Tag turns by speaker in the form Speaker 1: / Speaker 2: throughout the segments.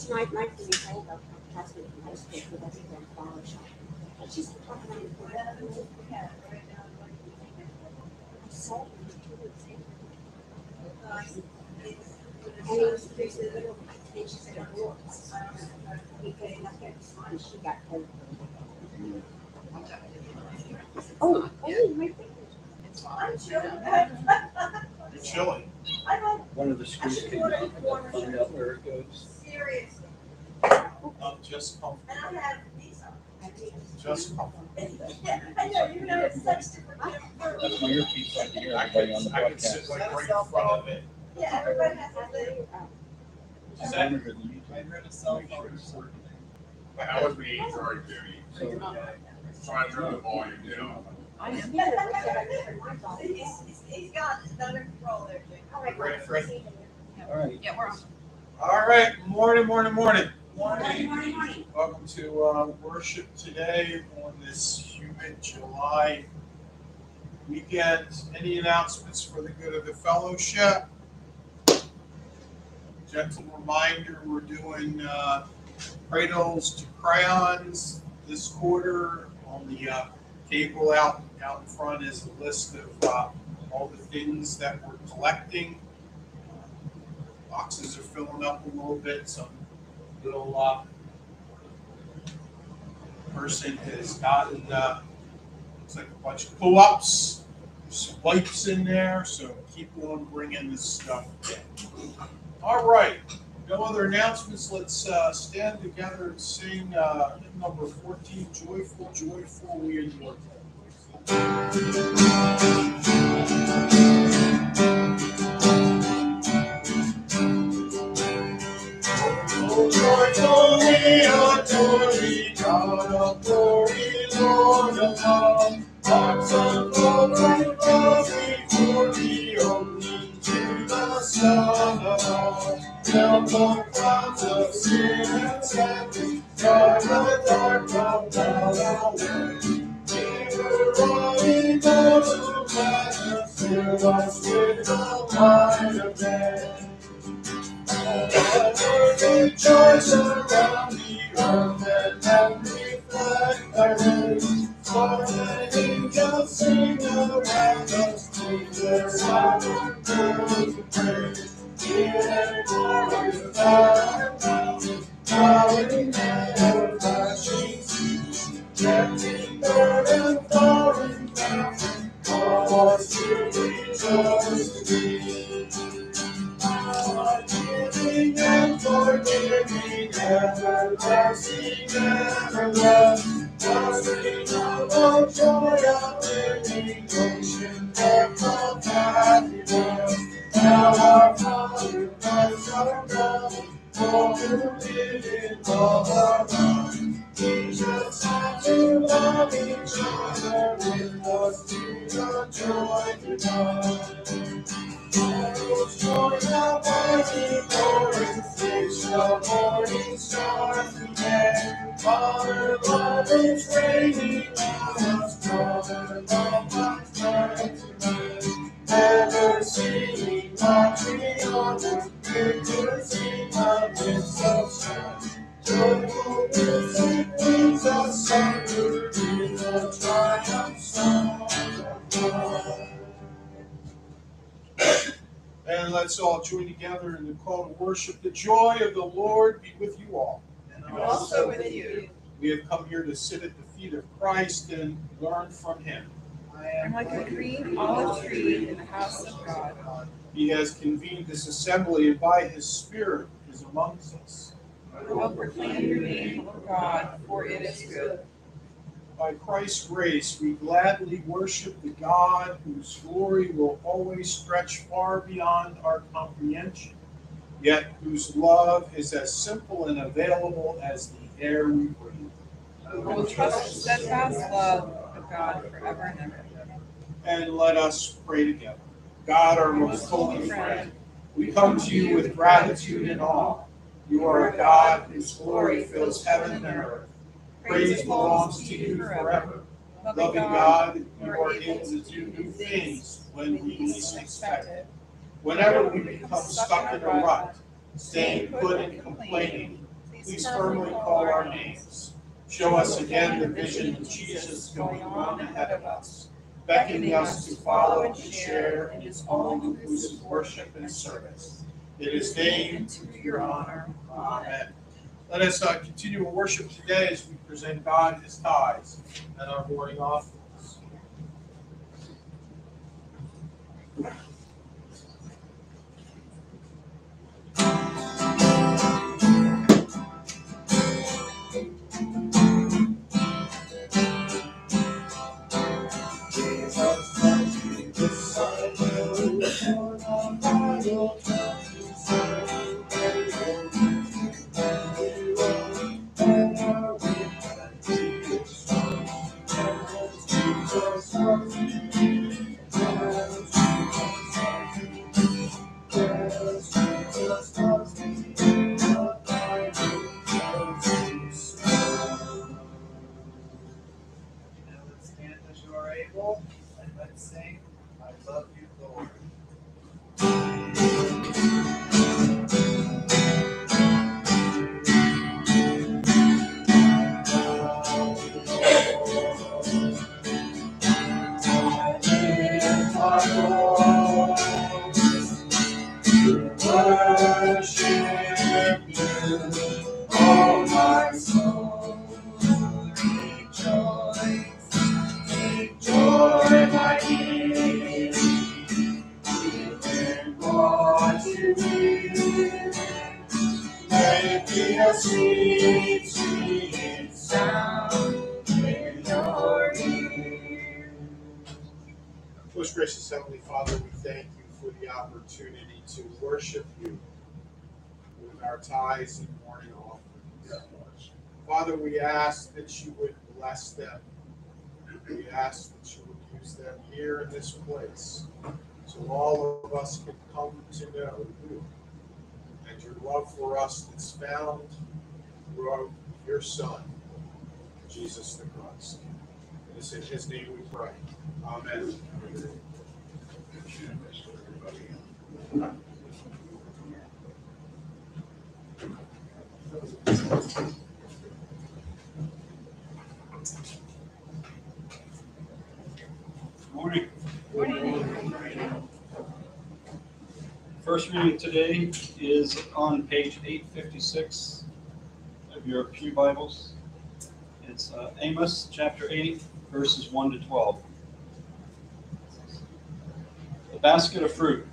Speaker 1: It's my, my thing is, I have a classmate from high school who doesn't go to flower shop. And she's talking about it. So, And he was, there's a little, and she said, oh, he could have she got COVID. Oh, oh, my goodness.
Speaker 2: I'm chilling.
Speaker 3: You're chilling.
Speaker 2: I'm on
Speaker 4: One of the screws came out, I gotta find out where it goes.
Speaker 2: Serious,
Speaker 3: Um, just come,
Speaker 2: and I have these on.
Speaker 3: just come.
Speaker 2: Yeah, I know, you know, it's such different.
Speaker 4: That's my earpiece right here,
Speaker 3: I
Speaker 4: everybody
Speaker 3: can,
Speaker 4: on the
Speaker 3: I can sit
Speaker 4: broadcast.
Speaker 3: like right in front of it.
Speaker 2: Yeah, everybody has a little.
Speaker 3: Is that,
Speaker 4: monitor the YouTube. Make sure it's working.
Speaker 5: That would be very good.
Speaker 4: So,
Speaker 5: Try to turn the volume down.
Speaker 2: He's, he's, he's got it under control there, Jake.
Speaker 1: All right,
Speaker 3: Fred.
Speaker 4: All right.
Speaker 6: Yeah, we're on.
Speaker 3: All right, morning, morning, morning.
Speaker 1: Morning, morning, morning.
Speaker 3: Welcome to, uh, worship today on this humid July weekend. Any announcements for the good of the fellowship? Gentle reminder, we're doing, uh, cradles to crayons this quarter. On the, uh, table out, out in front is a list of, uh, all the things that we're collecting. Boxes are filling up a little bit, some little, uh, person has gotten, uh, looks like a bunch of pull-ups, some wipes in there, so keep on bringing this stuff in. All right, no other announcements, let's, uh, stand together and sing, uh, hymn number fourteen, Joyful, Joyful, we adore thee. Let's all join together in the call to worship. The joy of the Lord be with you all.
Speaker 2: And also with you.
Speaker 3: We have come here to sit at the feet of Christ and learn from him.
Speaker 6: I'm like a green olive tree in the house of God.
Speaker 3: He has convened this assembly and by his Spirit is amongst us.
Speaker 6: I will proclaim your name, O God, for it is good.
Speaker 3: By Christ's grace, we gladly worship the God whose glory will always stretch far beyond our comprehension, yet whose love is as simple and available as the air we breathe.
Speaker 6: I will trust the steadfast love of God forever and ever.
Speaker 3: And let us pray together. God, our most holy friend, we come to you with gratitude and awe. You are a God whose glory fills heaven and earth. Praise belongs to you forever. Loving God, you are able to do new things when we least expect it. Whenever we become stuck in a rut, staying put and complaining, please firmly call our names. Show us again the vision of Jesus going on ahead of us, beckoning us to follow and share in his all-inclusive worship and service. It is named to your honor. Amen. Let us uh, continue our worship today as we present God his tithes and our morning offerings. Father, we ask that you would bless them. We ask that you would use them here in this place so all of us can come to know you and your love for us that's found throughout your Son, Jesus the Christ. It is in his name we pray. Amen.
Speaker 4: Morning. First reading today is on page eight fifty-six of your Pew Bibles. It's uh, Amos, chapter eight, verses one to twelve. The basket of fruit.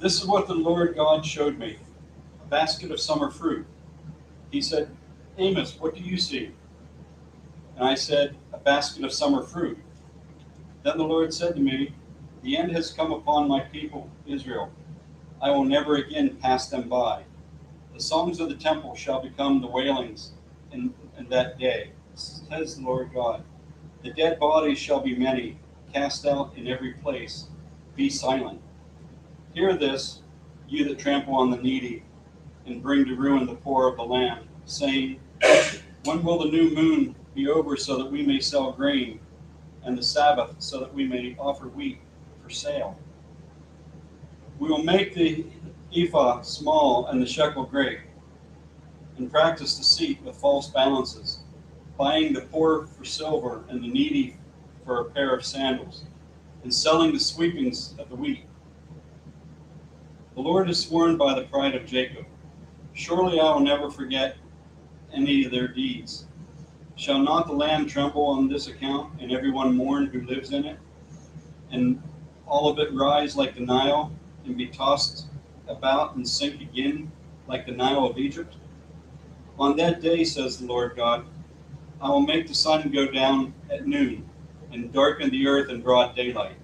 Speaker 4: This is what the Lord God showed me, a basket of summer fruit. He said, Amos, what do you see? And I said, A basket of summer fruit. Then the Lord said to me, The end has come upon my people, Israel. I will never again pass them by. The songs of the temple shall become the wailings in, in that day, says the Lord God. The dead bodies shall be many, cast out in every place. Be silent. Hear this, you that trample on the needy, and bring to ruin the poor of the land, saying, When will the new moon be over so that we may sell grain, and the Sabbath so that we may offer wheat for sale? We will make the ephah small and the shekel great, and practice deceit with false balances, buying the poor for silver and the needy for a pair of sandals, and selling the sweepings of the wheat. The Lord has sworn by the pride of Jacob, Surely I will never forget any of their deeds. Shall not the land tremble on this account, and everyone mourn who lives in it? And all of it rise like the Nile, and be tossed about and sink again like the Nile of Egypt? On that day, says the Lord God, I will make the sun go down at noon, and darken the earth in broad daylight.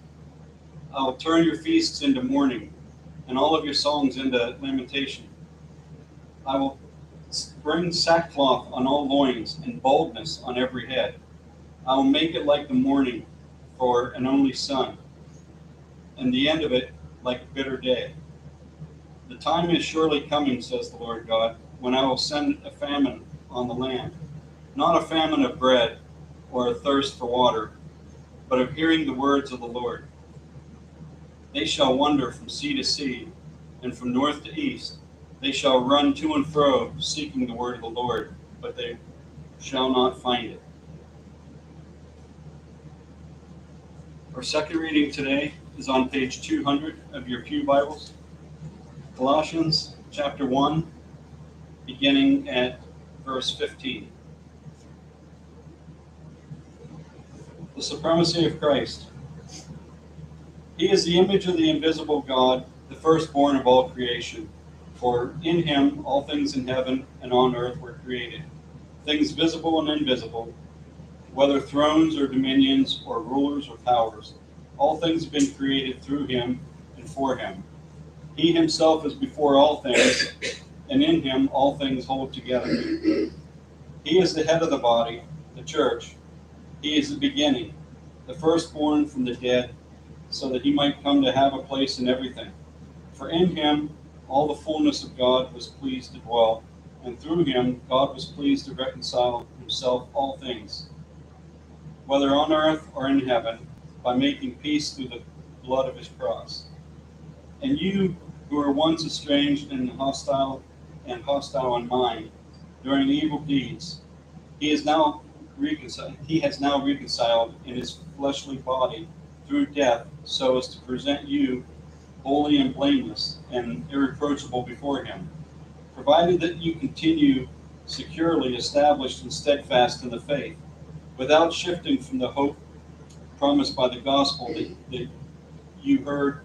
Speaker 4: I will turn your feasts into mourning, and all of your songs into lamentation. I will bring sackcloth on all loins, and baldness on every head. I will make it like the morning for an only son, and the end of it like a bitter day. The time is surely coming, says the Lord God, when I will send a famine on the land, not a famine of bread or a thirst for water, but of hearing the words of the Lord. They shall wander from sea to sea and from north to east. They shall run to and fro, seeking the word of the Lord, but they shall not find it. Our second reading today is on page 200 of your Pew Bibles. Colossians chapter 1, beginning at verse 15. The supremacy of Christ. He is the image of the invisible God, the firstborn of all creation. For in him all things in heaven and on earth were created, things visible and invisible, whether thrones or dominions or rulers or powers. All things have been created through him and for him. He himself is before all things, and in him all things hold together. He is the head of the body, the church. He is the beginning, the firstborn from the dead, so that he might come to have a place in everything. For in him all the fullness of God was pleased to dwell, and through him God was pleased to reconcile himself all things, whether on earth or in heaven, by making peace through the blood of his cross. And you who were once estranged and hostile and hostile in mind during evil deeds, he is now reconciled he has now reconciled in his fleshly body through death so as to present you holy and blameless and irreproachable before him, provided that you continue securely established and steadfast in the faith, without shifting from the hope promised by the gospel that, that you heard,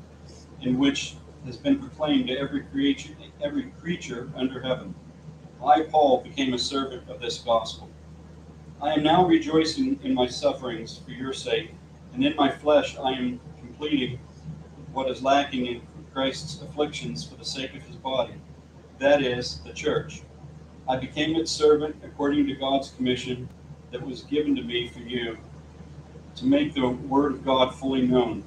Speaker 4: in which has been proclaimed to every creature, every creature under heaven. I, Paul, became a servant of this gospel. I am now rejoicing in my sufferings for your sake, and in my flesh I am completing what is lacking in Christ's afflictions for the sake of his body, that is, the church. I became its servant according to God's commission that was given to me for you, to make the word of God fully known,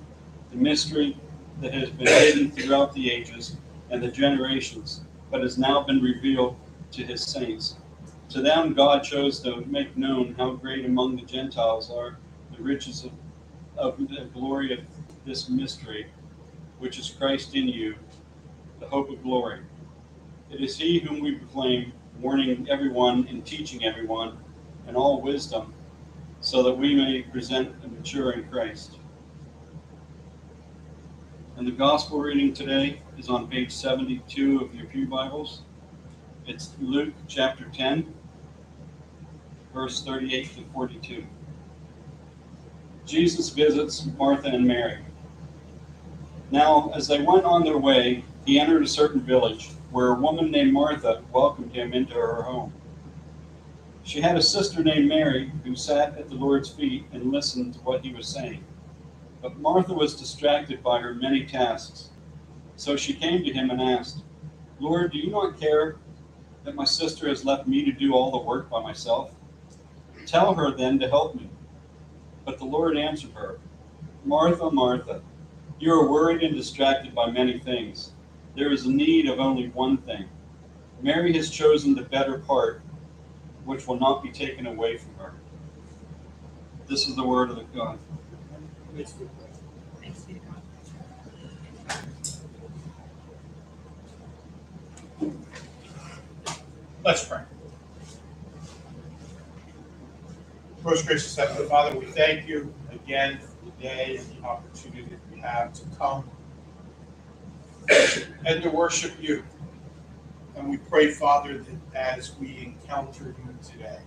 Speaker 4: the mystery that has been hidden throughout the ages and the generations, but has now been revealed to his saints. To them, God chose to make known how great among the Gentiles are the riches of, of the glory of this mystery, which is Christ in you, the hope of glory. It is he whom we proclaim, warning everyone and teaching everyone in all wisdom, so that we may present the mature in Christ. And the gospel reading today is on page 72 of your Pew Bibles. It's Luke chapter 10, verse 38 to 42. Jesus visits Martha and Mary. Now, as they went on their way, he entered a certain village where a woman named Martha welcomed him into her home. She had a sister named Mary who sat at the Lord's feet and listened to what he was saying. But Martha was distracted by her many tasks. So she came to him and asked, Lord, do you not care that my sister has left me to do all the work by myself? Tell her then to help me. But the Lord answered her, Martha, Martha, you are worried and distracted by many things. There is a need of only one thing. Mary has chosen the better part, which will not be taken away from her. This is the word of the God.
Speaker 6: Thanks be to God.
Speaker 3: Let's pray. Most gracious Heavenly Father, we thank you again for the day and the opportunity that we have to come and to worship you. And we pray, Father, that as we encounter you today,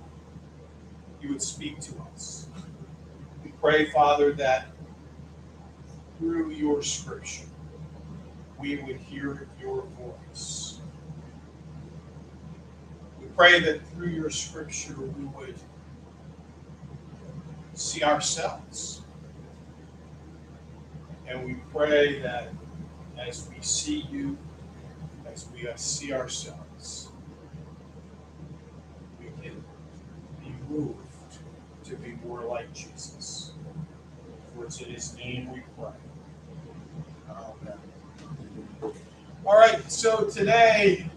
Speaker 3: you would speak to us. We pray, Father, that through your scripture, we would hear your voice. We pray that through your scripture, we would see ourselves. And we pray that as we see you, as we uh, see ourselves, we can be moved to be more like Jesus. For it's in his name we pray. Amen. All right, so today,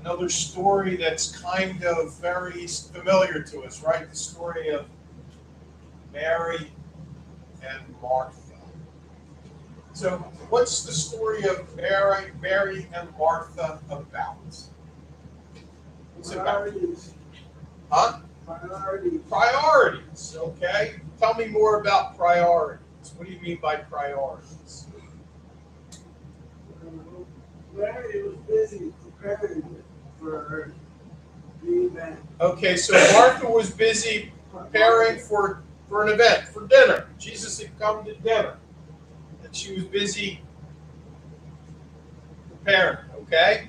Speaker 3: another story that's kind of very familiar to us, right? The story of Mary and Martha. So what's the story of Mary, Mary and Martha about? What's it about?
Speaker 7: Priorities,
Speaker 3: Huh?
Speaker 7: priorities.
Speaker 3: Priorities, okay? Tell me more about priorities. What do you mean by priorities?
Speaker 7: Mary was busy preparing for her the event.
Speaker 3: Okay, so Martha was busy preparing for, for an event, for dinner. Jesus had come to dinner. And she was busy preparing, okay?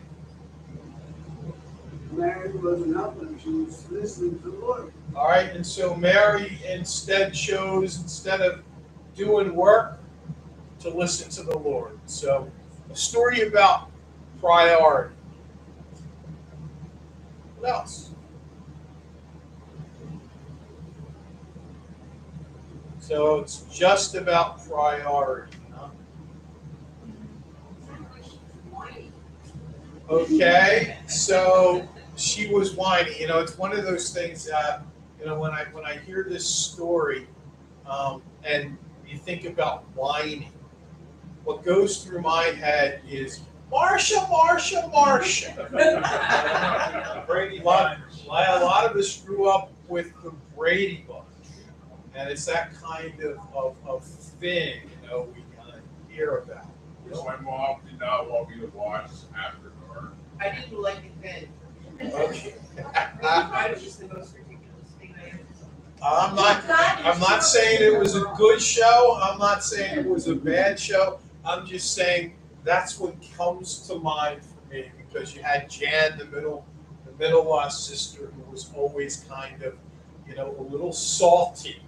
Speaker 7: Mary wasn't helping, she was listening to the Lord.
Speaker 3: All right, and so Mary instead chose, instead of doing work, to listen to the Lord. So, a story about priority. What else? So, it's just about priority. Okay, so she was whiny. You know, it's one of those things that you know when I when I hear this story, um, and you think about whining, what goes through my head is Marsha, Marsha, Marsha. Brady. A lot of us grew up with the Brady and it's that kind of, of, of thing you know we kind of hear about.
Speaker 5: Which my mom did not want me to watch after dark.
Speaker 8: I didn't like it then.
Speaker 3: Okay.
Speaker 8: It was just the most ridiculous thing I ever saw.
Speaker 3: I'm not I'm not saying it was a good show. I'm not saying it was a bad show. I'm just saying that's what comes to mind for me because you had Jan, the middle, the middle uh, sister, who was always kind of, you know, a little salty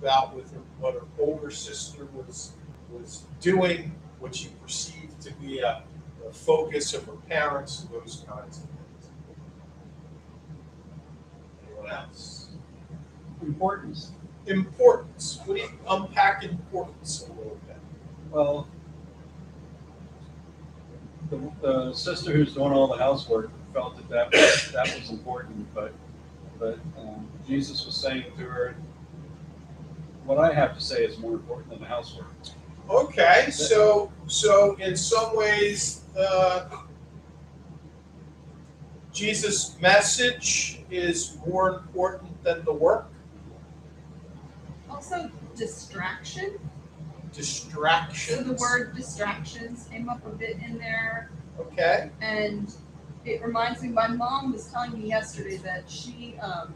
Speaker 3: about with her, what her older sister was was doing, what she perceived to be a, a focus of her parents, and those kinds of things. Anyone else?
Speaker 4: Importance.
Speaker 3: Importance. What do you unpack importance a little bit?
Speaker 4: Well, the, the sister who's doing all the housework felt that that was, that was important, but, but um, Jesus was saying to her, what I have to say is more important than the housework.
Speaker 3: Okay, so so in some ways, uh, Jesus' message is more important than the work.
Speaker 6: Also, distraction. Distraction. So
Speaker 3: Distractions.
Speaker 6: the word distractions came up a bit in there,
Speaker 3: Okay.
Speaker 6: and it reminds me. My mom was telling me yesterday that she um,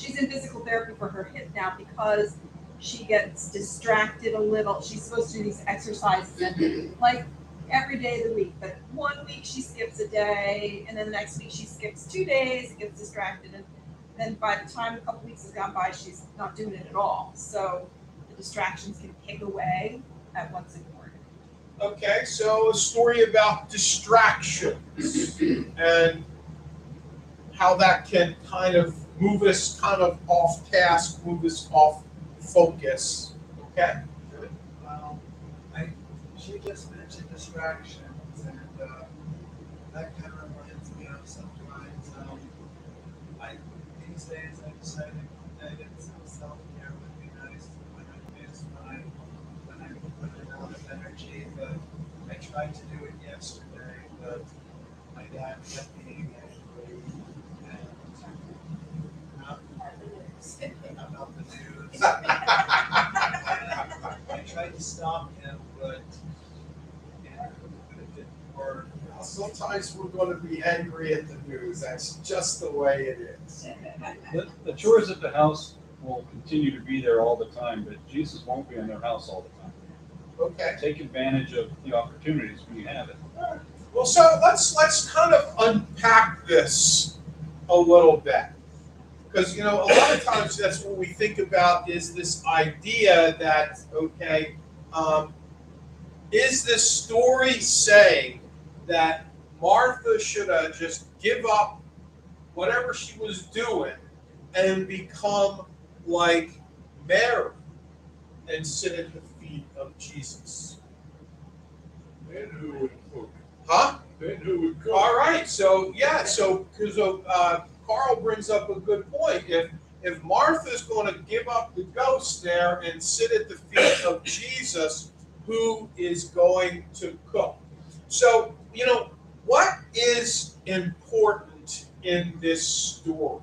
Speaker 6: she's in physical therapy for her hip now because she gets distracted a little. She's supposed to do these exercises and like every day of the week, but one week she skips a day, and then the next week she skips two days, gets distracted, and then by the time a couple weeks has gone by, she's not doing it at all. So the distractions can pick away at what's important.
Speaker 3: Okay, so a story about distractions and how that can kind of move us kind of off task, move us off focus. Okay.
Speaker 7: Um, I, she just mentioned distractions and, uh, that kind of reminds me of sometimes, um, I, these days I decided that it's some self-care would be nice when I miss, when I, when I a lot of energy, but I tried to do it yesterday, but my dad kept being angry and not about the news. I tried to stop him, but yeah, but it didn't work.
Speaker 3: Sometimes we're going to be angry at the news. That's just the way it is.
Speaker 4: The, the chores at the house will continue to be there all the time, but Jesus won't be in their house all the time.
Speaker 3: Okay.
Speaker 4: Take advantage of the opportunities when you have it.
Speaker 3: Well, so let's let's kind of unpack this a little bit. Because you know, a lot of times that's what we think about is this idea that okay, um, is this story saying that Martha should have just give up whatever she was doing and become like Mary and sit at the feet of Jesus?
Speaker 5: Then who would cook?
Speaker 3: Huh?
Speaker 5: Then who would cook?
Speaker 3: All right, so yeah, so because uh, Carl brings up a good point. If if Martha's going to give up the ghost there and sit at the feet of Jesus, who is going to cook. So, you know, what is important in this story?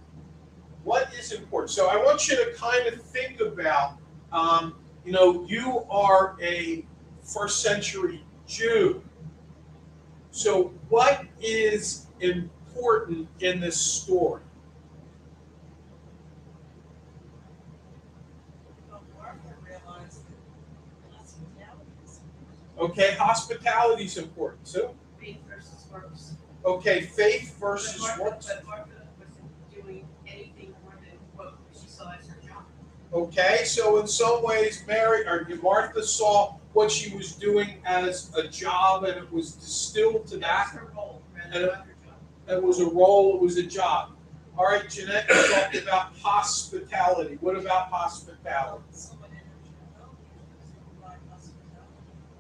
Speaker 3: What is important? So, I want you to kind of think about, um, you know, you are a first century Jew. So, what is important in this story?
Speaker 8: Well, Martha realized that hospitality is
Speaker 3: Okay, hospitality is important. So,
Speaker 8: faith versus works.
Speaker 3: okay, faith
Speaker 8: But
Speaker 3: versus
Speaker 8: Martha,
Speaker 3: works.
Speaker 8: but Martha wasn't doing anything more than what she saw as her job.
Speaker 3: Okay, so in some ways, Mary or Martha saw what she was doing as a job, and it was distilled to that.
Speaker 8: her role,
Speaker 3: And-
Speaker 8: than her job.
Speaker 3: It was a role. It was a job. All right, Jeanette, you talked about hospitality. What about hospitality?
Speaker 8: Someone enters your home, you're supposed to provide hospitality.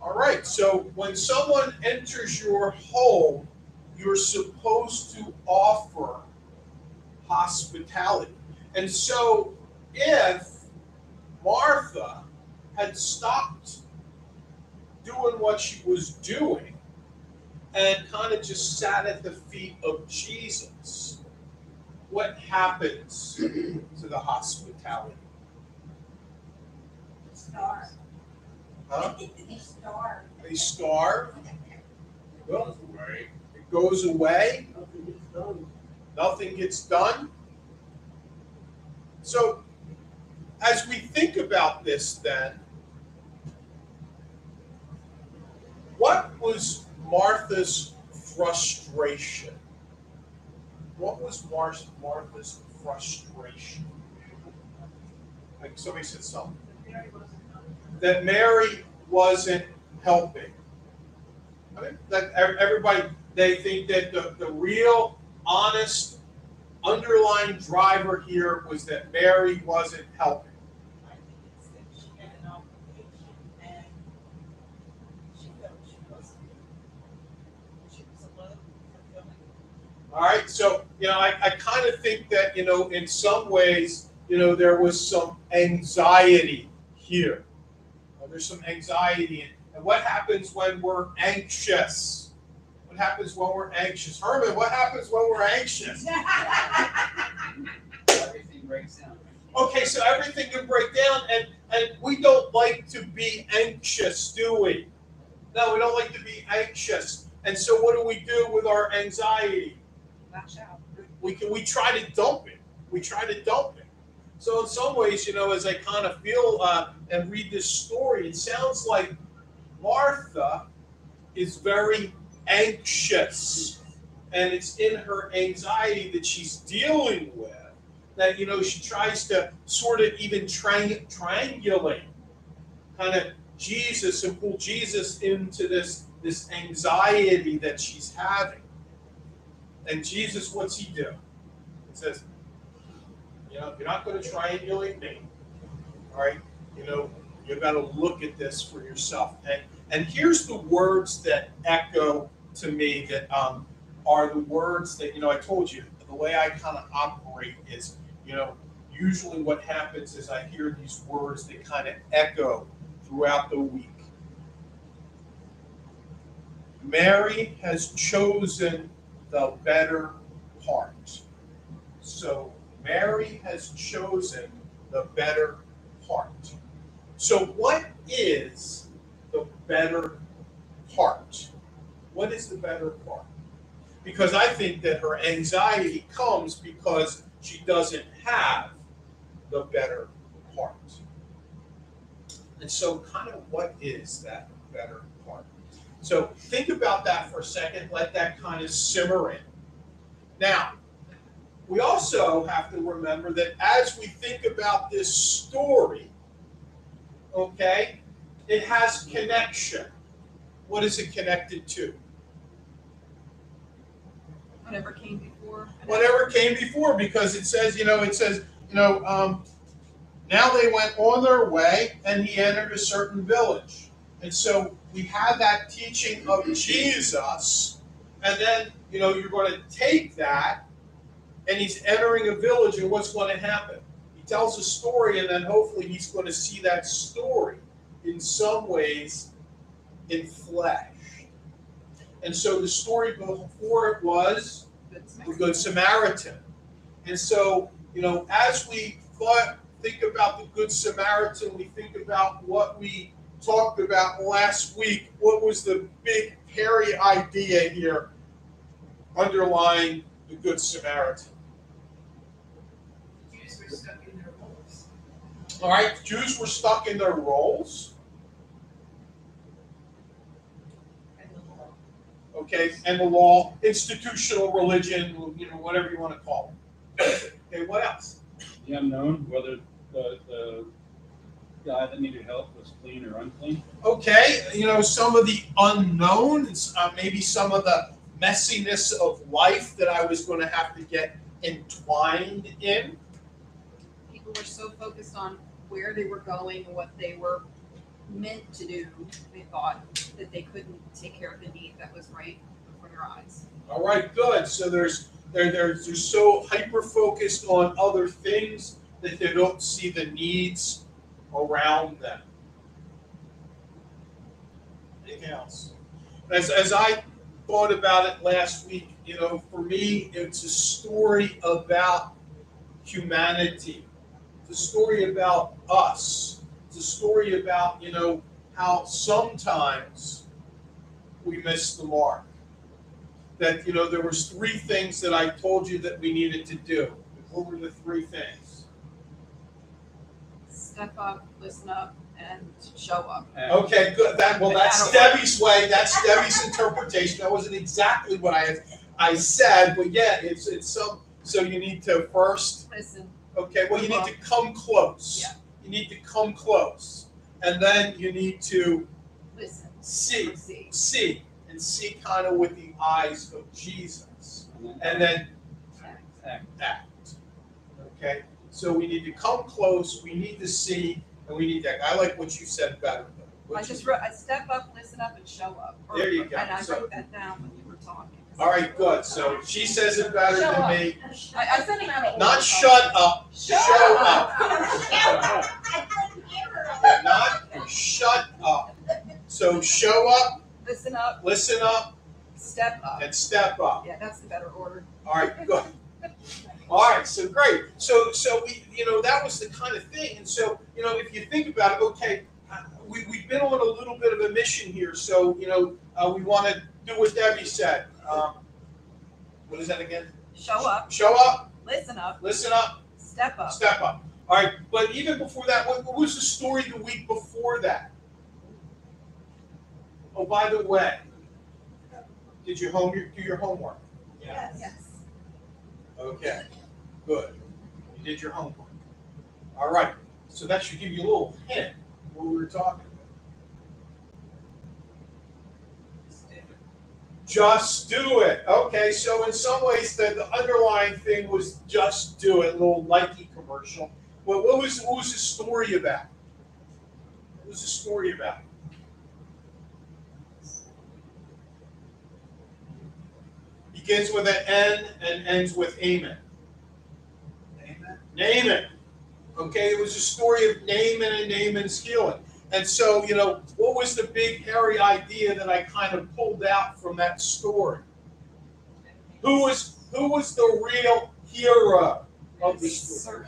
Speaker 3: All right, so when someone enters your home, you're supposed to offer hospitality. And so if Martha had stopped doing what she was doing and kind of just sat at the feet of Jesus, what happens to the hospitality? Huh?
Speaker 1: Star.
Speaker 3: They starve, well,
Speaker 5: Goes away.
Speaker 3: it goes away, nothing gets done. So, as we think about this, then, what was Martha's frustration? What was Mar- Martha's frustration? Like somebody said something
Speaker 8: Mary wasn't coming.
Speaker 3: That Mary wasn't helping. I mean, that everybody they think that the, the real honest underlying driver here was that Mary wasn't helping. All right, so you know, I, I kind of think that you know, in some ways, you know, there was some anxiety here. There's some anxiety, and, and what happens when we're anxious? What happens when we're anxious? Herman, what happens when we're anxious?
Speaker 9: Everything breaks down.
Speaker 3: Okay, so everything can break down, and and we don't like to be anxious, do we? No, we don't like to be anxious. And so, what do we do with our anxiety?
Speaker 6: Lash out.
Speaker 3: We can we try to dump it. We try to dump it. So, in some ways, you know, as I kind of feel uh, and read this story, it sounds like Martha is very anxious, and it's in her anxiety that she's dealing with that you know she tries to sort of even tri- triangulate kind of Jesus and pull Jesus into this this anxiety that she's having. And Jesus, what's he do? He says, you know, you're not going to triangulate me. All right, you know, you've got to look at this for yourself. And and here's the words that echo to me that um, are the words that you know I told you the way I kind of operate is you know usually what happens is I hear these words that kind of echo throughout the week. Mary has chosen the better part. So Mary has chosen the better part. So what is the better part? What is the better part? Because I think that her anxiety comes because she doesn't have the better part. And so, kind of what is that better part? So, think about that for a second. Let that kind of simmer in. Now, we also have to remember that as we think about this story, okay, it has connection. What is it connected to?
Speaker 6: Whatever came before.
Speaker 3: whatever came before because it says, you know, it says, you know, um, now they went on their way and he entered a certain village. And so we have that teaching of Jesus, and then, you know, you're going to take that and he's entering a village, and what's going to happen? He tells a story, and then hopefully he's going to see that story in some ways in flesh. And so the story before it was the Good Samaritan. And so, you know, as we thought, think about the Good Samaritan, we think about what we talked about last week. What was the big, hairy idea here underlying the Good Samaritan?
Speaker 7: Jews were stuck in their roles.
Speaker 3: All right, Jews were stuck in their roles,
Speaker 8: And the law.
Speaker 3: okay, and the law, institutional religion, you know, whatever you want to call it. Okay, what else?
Speaker 4: The unknown, whether the, the guy that needed help was clean or unclean.
Speaker 3: okay, you know, some of the unknowns, uh, maybe some of the messiness of life that I was going to have to get entwined in.
Speaker 6: Were so focused on where they were going and what they were meant to do, they thought that they couldn't take care of the need that was right before their eyes.
Speaker 3: All right, good. So there's they're they're, they're so hyper focused on other things that they don't see the needs around them. Anything else? As as I thought about it last week, you know, for me, it's a story about humanity. It's a story about us. It's a story about, you know, how sometimes we miss the mark. That, you know, there was three things that I told you that we needed to do. What were the three things?
Speaker 6: Step up, listen up, and show up.
Speaker 4: And
Speaker 3: Okay, good. That well, that's
Speaker 6: That'll work.
Speaker 3: Debbie's way. That's Debbie's interpretation. That wasn't exactly what I I said, but yeah, it's it's some. So you need to first.
Speaker 6: Listen,
Speaker 3: Okay, well, you need to uh-huh. come close.
Speaker 6: Yeah.
Speaker 3: You need to come close, and then you need to
Speaker 6: listen,
Speaker 3: see,
Speaker 6: see.
Speaker 3: see, and see kind of with the eyes of Jesus, and mm-hmm. then
Speaker 4: act.
Speaker 3: act. Okay, so we need to come close. We need to see, and we need to. Act. I like what you said better. though.
Speaker 6: I just wrote, I step up, listen up, and show up. Or-
Speaker 3: There you go.
Speaker 6: And I
Speaker 3: So-
Speaker 6: wrote that down when you were talking.
Speaker 3: All right, good. So she says it better
Speaker 6: Show
Speaker 3: than
Speaker 6: up.
Speaker 3: me.
Speaker 6: I, I sent it out.
Speaker 3: Not shut up.
Speaker 6: Show
Speaker 3: Show
Speaker 6: up.
Speaker 2: I couldn't hear her.
Speaker 3: Yeah, not shut up. So show up,
Speaker 6: Listen up,
Speaker 3: listen up,
Speaker 6: step up.
Speaker 3: and step up.
Speaker 6: Yeah, that's the better order.
Speaker 3: All right, good. All right, so great. So, so we, you know, that was the kind of thing. And so, you know, if you think about it, okay, uh, we, we've been on a little bit of a mission here. So, you know, uh, we want to do what Debbie said. Um, what is that again?
Speaker 6: Show up,
Speaker 3: Show up,
Speaker 6: listen up,
Speaker 3: listen up,
Speaker 6: step up.
Speaker 3: step up. All right, but even before that, what, what was the story the week before that? Oh, by the way, did you home do your homework?
Speaker 2: Yes.
Speaker 6: Yes.
Speaker 3: Okay, good. You did your homework. All right, so that should give you a little hint what we were talking about. Just do it. Okay, so in some ways, the, the underlying thing was just do it, little Nike commercial. Well, what was what was the story about? What was the story about? Begins with an N and ends with Amen.
Speaker 7: Amen.
Speaker 3: Naaman. Okay, it was a story of Naaman and Naaman's healing. And so, you know, what was the big hairy idea that I kind of pulled out from that story? Who was who was the real hero of the story?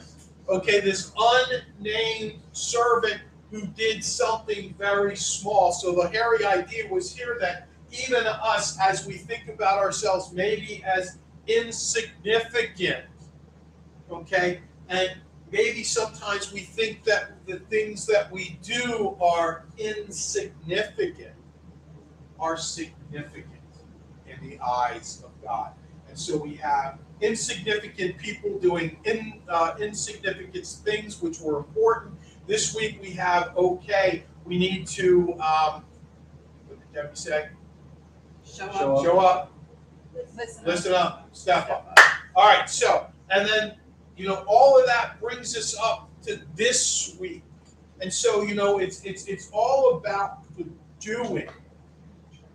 Speaker 3: Okay, this unnamed servant who did something very small. So the hairy idea was here that even us, as we think about ourselves, maybe as insignificant, okay, and maybe sometimes we think that the things that we do are insignificant, are significant in the eyes of God. And so we have insignificant people doing in, uh, insignificant things which were important. This week we have okay, we need to, um, what did Debbie say?
Speaker 6: Show
Speaker 4: Show
Speaker 6: up,
Speaker 3: Show up,
Speaker 6: listen up.
Speaker 3: listen up, step up. All right, so, and then, you know, all of that brings us up to this week. And so, you know, it's, it's, it's all about the doing.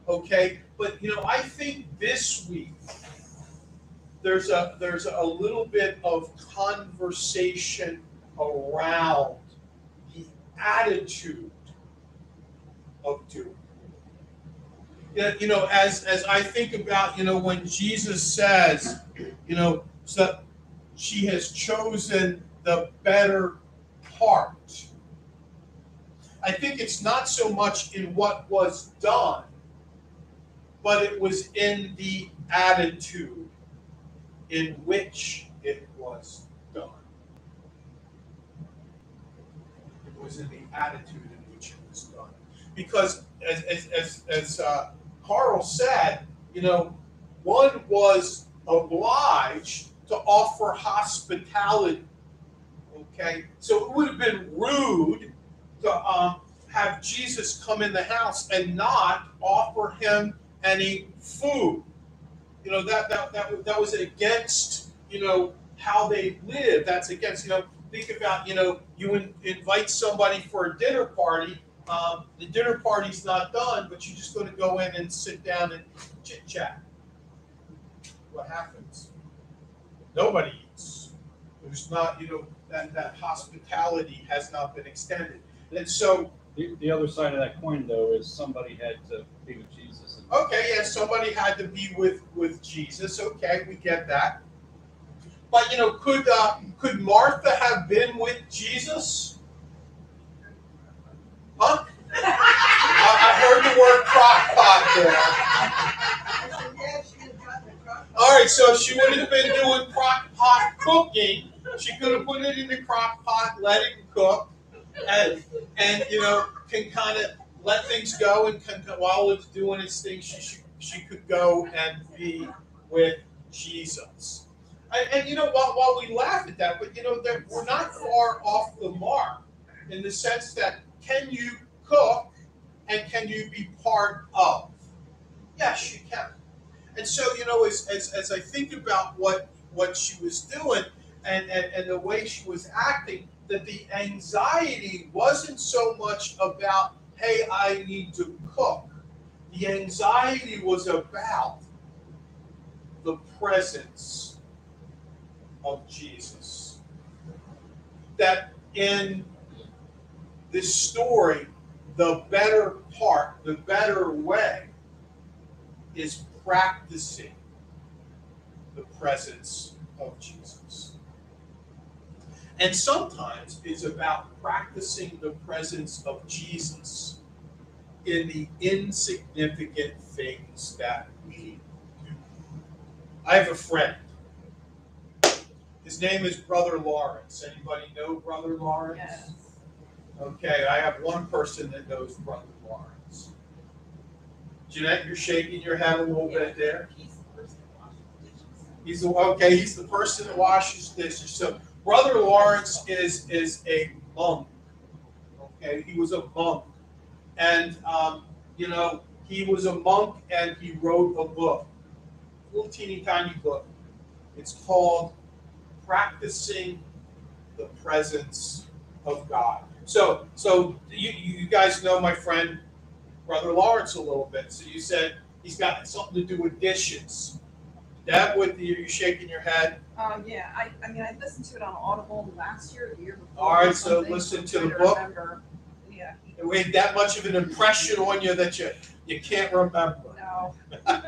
Speaker 3: Okay, but, you know, I think this week, there's a, there's a little bit of conversation around the attitude of doing. Yeah, you know, as as I think about, you know, when Jesus says, you know, so she has chosen the better part. I think it's not so much in what was done, but it was in the attitude in which it was done. It was in the attitude in which it was done. Because as as as, as uh, Carl said, you know, one was obliged to offer hospitality. Okay, so it would have been rude to um, have Jesus come in the house and not offer him any food. You know that that that, that was against you know how they live. That's against you know. Think about you know you in, invite somebody for a dinner party. Um, the dinner party's not done, but you're just going to go in and sit down and chit chat. What happens? Nobody eats. There's not you know that that hospitality has not been extended, and so
Speaker 4: The, the other side of that coin, though, is somebody had to be with Jesus. And
Speaker 3: Okay, yeah, somebody had to be with with Jesus. Okay, we get that. But you know, could uh, could Martha have been with Jesus? Huh? I, I heard the word crock pot there.
Speaker 7: I said, yeah, she had gotten the crock.
Speaker 3: All right, so if she would have been doing crock pot cooking. She could have put it in the crock pot, let it cook, and and you know can kind of let things go and can, while it's doing its thing, she, she she could go and be with Jesus. And, and you know, while, while we laugh at that, but you know, that we're not far off the mark in the sense that can you cook and can you be part of? Yes, you can. And so, you know, as, as, as I think about what what she was doing and, and, and the way she was acting, that the anxiety wasn't so much about, hey, I need to cook. The anxiety was about the presence of Jesus. That in this story, the better part, the better way is practicing the presence of Jesus. And sometimes it's about practicing the presence of Jesus in the insignificant things that we do. I have a friend. His name is Brother Lawrence. Anybody know Brother Lawrence?
Speaker 6: Yes.
Speaker 3: Okay, I have one person that knows Brother Lawrence. Jeanette, you're shaking your head a little bit there.
Speaker 8: He's the person that washes the dishes.
Speaker 3: He's the, okay. He's the person that washes dishes. So Brother Lawrence is is a monk. Okay, he was a monk, and um, you know he was a monk, and he wrote a book, a little teeny tiny book. It's called "Practicing the Presence of God." So, so you you guys know my friend Brother Lawrence a little bit. So you said he's got something to do with dishes. Deb, with you, you shaking your head.
Speaker 6: Um, yeah, I, I mean, I listened to it on Audible last year, the year before.
Speaker 3: All right, so listen to the book.
Speaker 6: remember. Yeah,
Speaker 3: It made that much of an impression on you that you you can't remember.
Speaker 6: no,
Speaker 8: But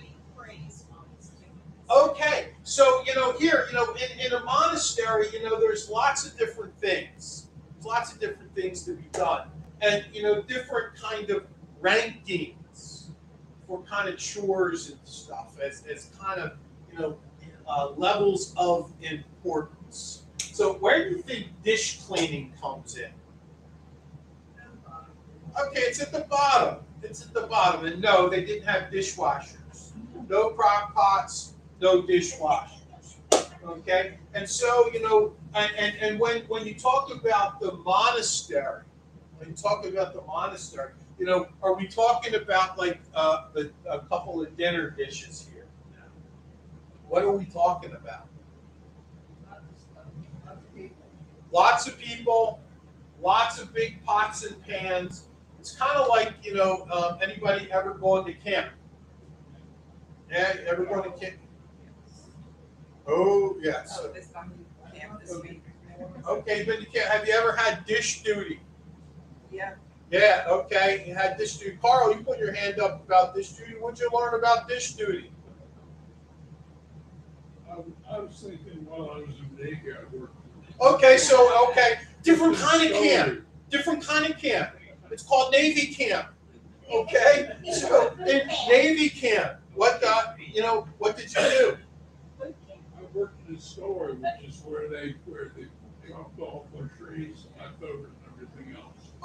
Speaker 8: he prays while he's doing this.
Speaker 3: Okay, so you know here, you know, in, in a monastery, you know, there's lots of different things. There's lots of different things to be done, and you know, different kind of rankings for kind of chores and stuff as as kind of you know uh, levels of importance. So where do you think dish cleaning comes in? Okay, it's at the bottom. It's at the bottom. And no, they didn't have dishwashers. No crock pots, no dishwashers. Okay? And so, you know, and, and, and when, when you talk about the monastery, when you talk about the monastery, you know, are we talking about like uh, the, a couple of dinner dishes here? What are we talking about? Lots of people, lots of big pots and pans. It's kind of like, you know, um, anybody ever going to camp? Yeah, ever going to camp? Oh, yes.
Speaker 6: oh, this, I'm, camp this week.
Speaker 3: Okay, but you can't, have you ever had dish duty?
Speaker 6: Yeah,
Speaker 3: Yeah, okay, you had this duty. Carl, you put your hand up about this duty. What'd you learn about this duty?
Speaker 5: I, I was thinking while I was in daycare, I worked.
Speaker 3: Okay, so, okay, different kind of camp, different kind of camp. It's called Navy camp, okay? So, in Navy camp, what, uh, you know, what did you do?
Speaker 5: I worked in a store, which is where they, where they dropped off on trees, everything else.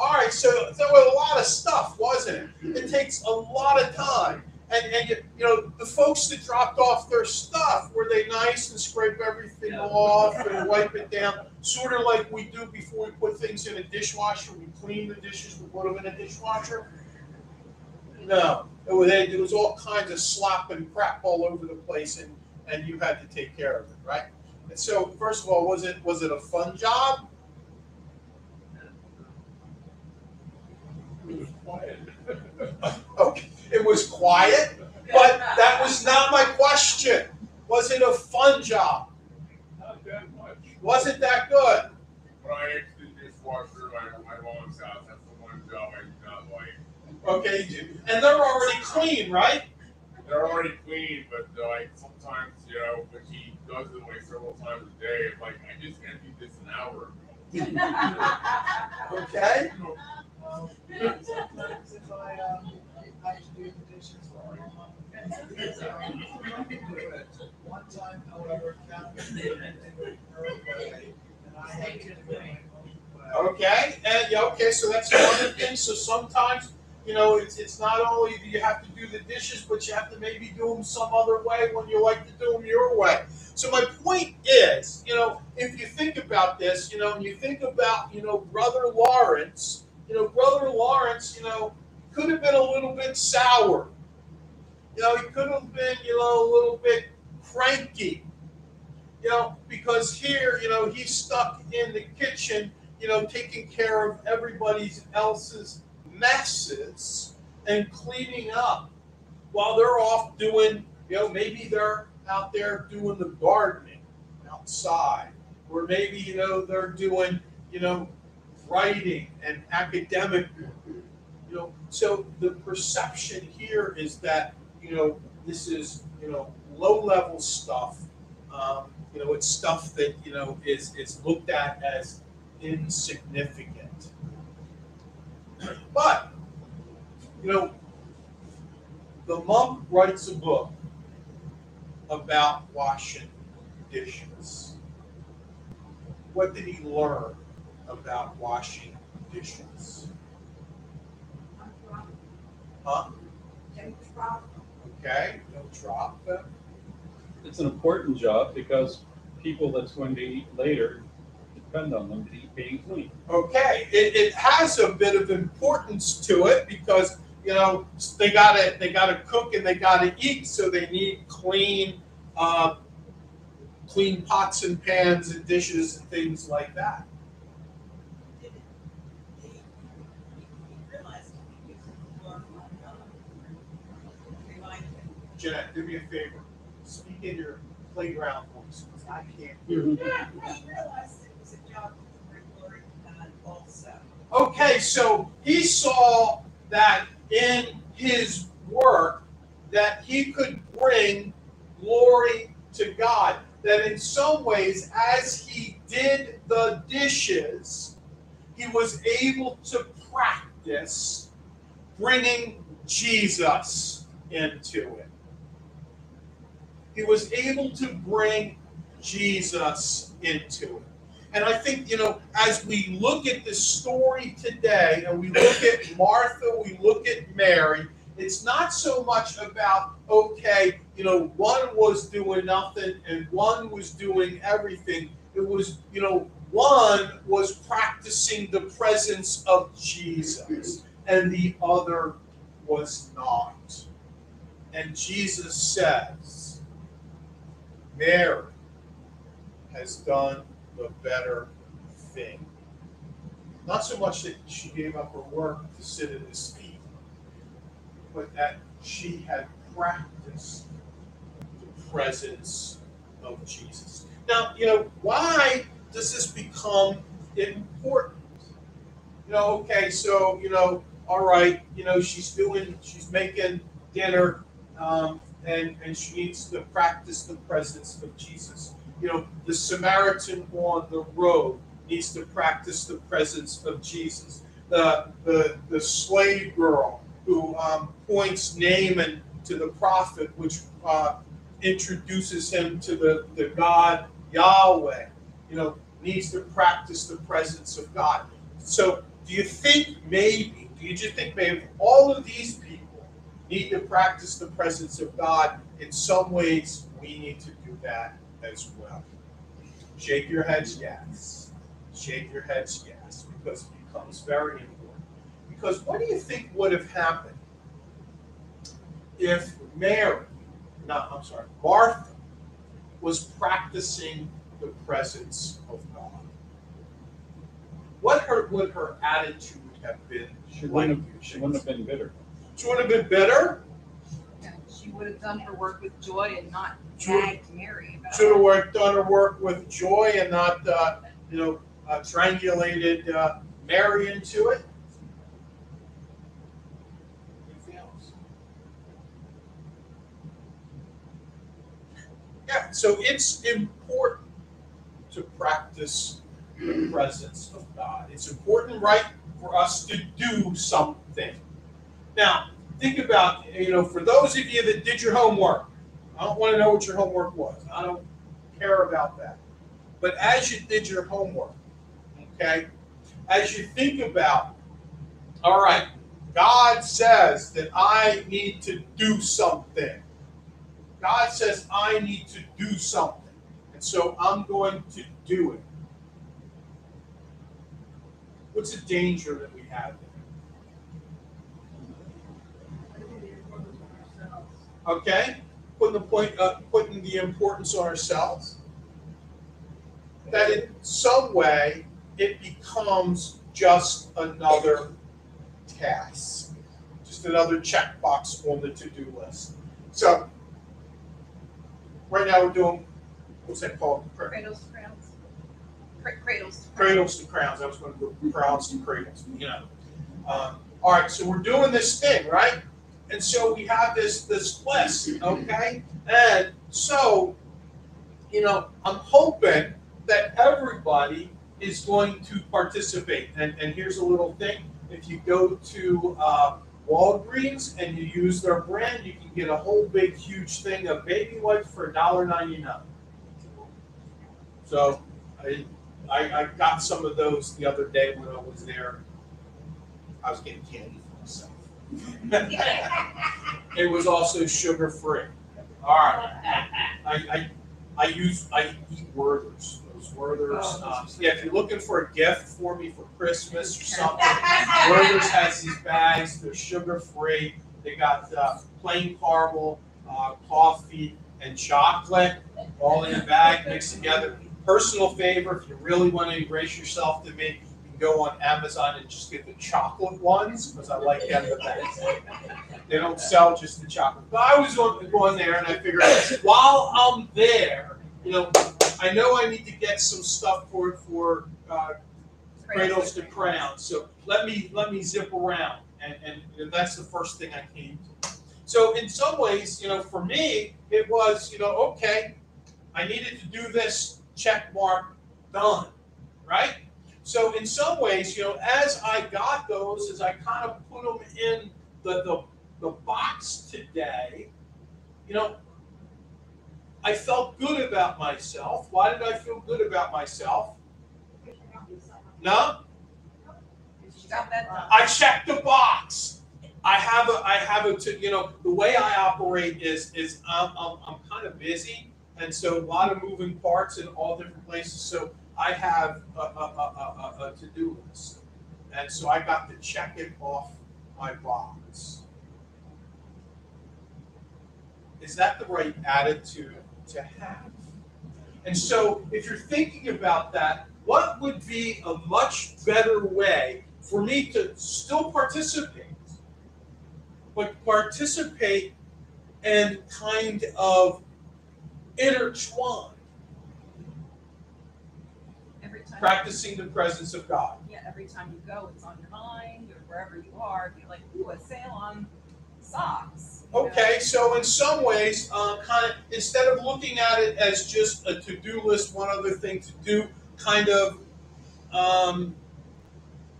Speaker 3: All right, so there was a lot of stuff, wasn't it? It takes a lot of time. And, and you, you know, the folks that dropped off their stuff, were they nice and scrape everything off and wipe it down? Sort of like we do before we put things in a dishwasher, we clean the dishes, we put them in a dishwasher? No, it was, it was all kinds of slop and crap all over the place and, and you had to take care of it, right? And so, first of all, was it, was it a fun job?
Speaker 5: It was quiet.
Speaker 3: Okay, it was quiet, but that was not my question. Was it a fun job?
Speaker 5: Not that much.
Speaker 3: Was it that good?
Speaker 5: When I emptied the dishwasher, at my mom's house, that's the one job I did not like.
Speaker 3: Okay, and they're already clean, right?
Speaker 5: They're already clean, but uh, like sometimes, you know, when he does it like several times a day, it's like, I just emptied this an hour ago.
Speaker 3: Okay. Okay, and yeah, okay, so that's another thing. So sometimes, you know, it's, it's not only do you have to do the dishes, but you have to maybe do them some other way when you like to do them your way. So my point is, you know, if you think about this, you know, and you think about, you know, Brother Lawrence, you know, Brother Lawrence, you know, could have been a little bit sour. You know, he could have been, you know, a little bit cranky. You know, because here, you know, he's stuck in the kitchen, you know, taking care of everybody else's messes and cleaning up while they're off doing, you know, maybe they're out there doing the gardening outside, or maybe, you know, they're doing, you know, writing and academic you know, so the perception here is that, you know, this is, you know, low level stuff. Um, you know, it's stuff that, you know, is, is looked at as insignificant. But, you know, the monk writes a book about washing dishes. What did he learn about washing dishes? Huh? Okay, no drop them.
Speaker 4: It's an important job because people that's going to eat later depend on them to eat being clean.
Speaker 3: Okay, it, it has a bit of importance to it because you know they gotta they gotta cook and they gotta eat, so they need clean, uh, clean pots and pans and dishes and things like that.
Speaker 8: Did it- he- he realized he was going on, uh, remind him.
Speaker 3: Jeanette, do me a favor, speak in your playground voice. 'cause I can't hear. Mm-hmm.
Speaker 8: He realized it was a job for glory to God also.
Speaker 3: Okay, so he saw that in his work that he could bring glory to God. That in some ways, as he did the dishes, he was able to practice bringing Jesus into it. He was able to bring Jesus into it. And I think, you know, as we look at the story today and we look at Martha, we look at Mary, it's not so much about, okay, you know, one was doing nothing and one was doing everything. It was, you know, one was practicing the presence of Jesus and the other was not. And Jesus says, Mary has done the better thing. Not so much that she gave up her work to sit at his feet, but that she had practiced the presence of Jesus. Now, you know, why does this become important? you know, okay, so, you know, all right, you know, she's doing, she's making dinner, um, and, and she needs to practice the presence of Jesus. You know, the Samaritan on the road needs to practice the presence of Jesus. The, the, the slave girl who um, points Naaman to the prophet, which uh, introduces him to the, the God Yahweh, you know, needs to practice the presence of God. So, do you think maybe, do you just think maybe all of these people need to practice the presence of God? In some ways, we need to do that as well. Shake your heads, yes. Shake your heads, yes, because it becomes very important. Because what do you think would have happened if Mary, no, I'm sorry, Martha, was practicing the presence of God? What her would her attitude have been?
Speaker 4: She
Speaker 3: like?
Speaker 4: wouldn't have, she wouldn't have been bitter.
Speaker 3: She would have been better.
Speaker 6: Yeah, She would have done her work with joy and not nagged Mary about
Speaker 3: should have worked, done her work with joy and not, uh, you know, uh, triangulated uh, Mary into it. Yeah, so it's important to practice the presence of God. It's important, right, for us to do something. Now, think about, you know, for those of you that did your homework, I don't want to know what your homework was. I don't care about that. But as you did your homework, okay, as you think about, all right, God says that I need to do something. God says I need to do something. And so I'm going to do it. What's the danger that we have there? Okay? Putting the point, uh, putting the importance on ourselves. That in some way it becomes just another task, just another checkbox on the to-do list. So right now we're doing what's that called?
Speaker 6: Cradles to crowns. Cra- Cradles to crowns.
Speaker 3: Cradles to crowns. I was going to go crowns to cradles, you know. Um, all right, so we're doing this thing, right? And so we have this this list, okay? And so, you know, I'm hoping that everybody is going to participate. And, and here's a little thing: if you go to uh, Walgreens and you use their brand, you can get a whole big, huge thing of baby wipes for $1.99. So I, I, I got some of those the other day when I was there. I was getting candy for myself. it was also sugar free. All right. I, I, I use I eat Werther's. Those Werther's.
Speaker 6: Oh,
Speaker 3: uh,
Speaker 6: those are
Speaker 3: yeah, if you're looking for a gift for me for Christmas or something, Werther's has these bags. They're sugar free. They got uh, plain caramel, uh, coffee, and chocolate all in a bag mixed together. Personal favor, if you really want to embrace yourself to me, go on Amazon and just get the chocolate ones because I like them the best. They don't sell just the chocolate. But I was going there and I figured while I'm there, you know, I know I need to get some stuff for for uh, cradles to crowns. So let me let me zip around, and, and know, that's the first thing I came to. So in some ways, you know, for me, it was you know okay, I needed to do this. Check mark, done, right? So in some ways, you know, as I got those, as I kind of put them in the the, the box today, you know, I felt good about myself. Why did I feel good about myself? No. I checked the box. I have a, I have a, you know, the way I operate is, is I'm, I'm, I'm kind of busy. And so a lot of moving parts in all different places. So I have a, a, a, a, to-do list. And so I got to check it off my box. Is that the right attitude to have? And so if you're thinking about that, what would be a much better way for me to still participate, but participate and kind of intertwine.
Speaker 6: Every time
Speaker 3: practicing the presence of God.
Speaker 6: Yeah, every time you go, it's on your mind, or wherever you are, you're like, ooh, a sale on socks. know?
Speaker 3: Okay, so in some ways, um, kind of instead of looking at it as just a to-do list, one other thing to do, kind of um,